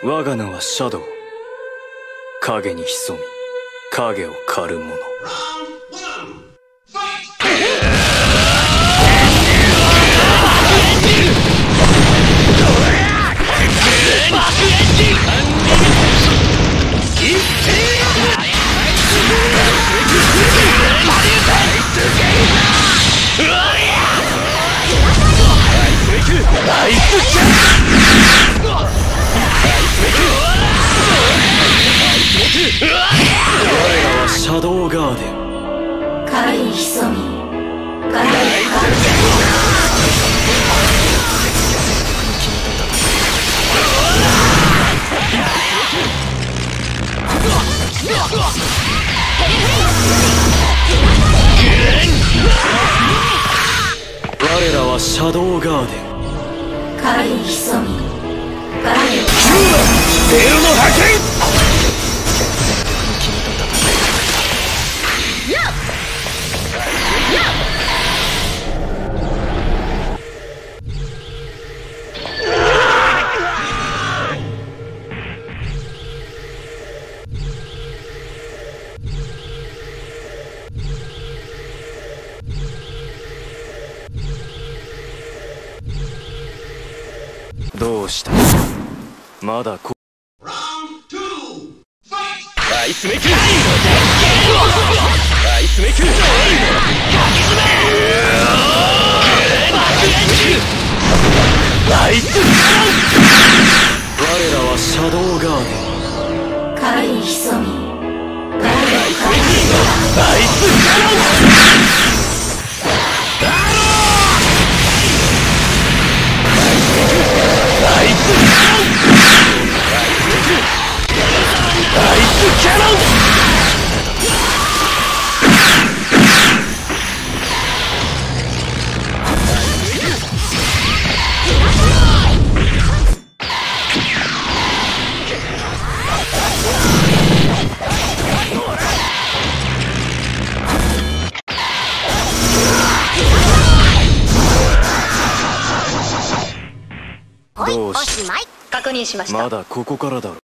我が名はシャドウ。影に潜み影を狩る者。我シャドウガーデン。影に潜み。影を狩る我らはシャドウガーデン。影に潜み。影をゼどうした？まだこアイスメイクアイスメイクアイスメイク我らはシャドウガーデン影に潜み影を狩るアイスアどうし確認しました。まだここからだろ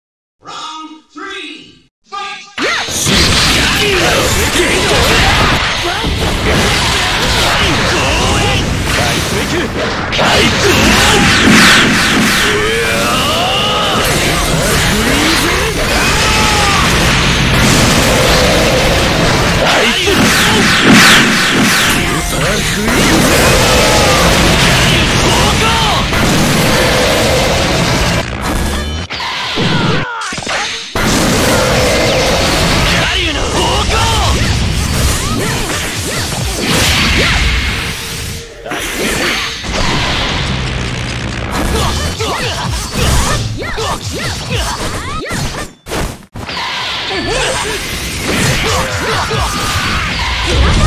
Yeah!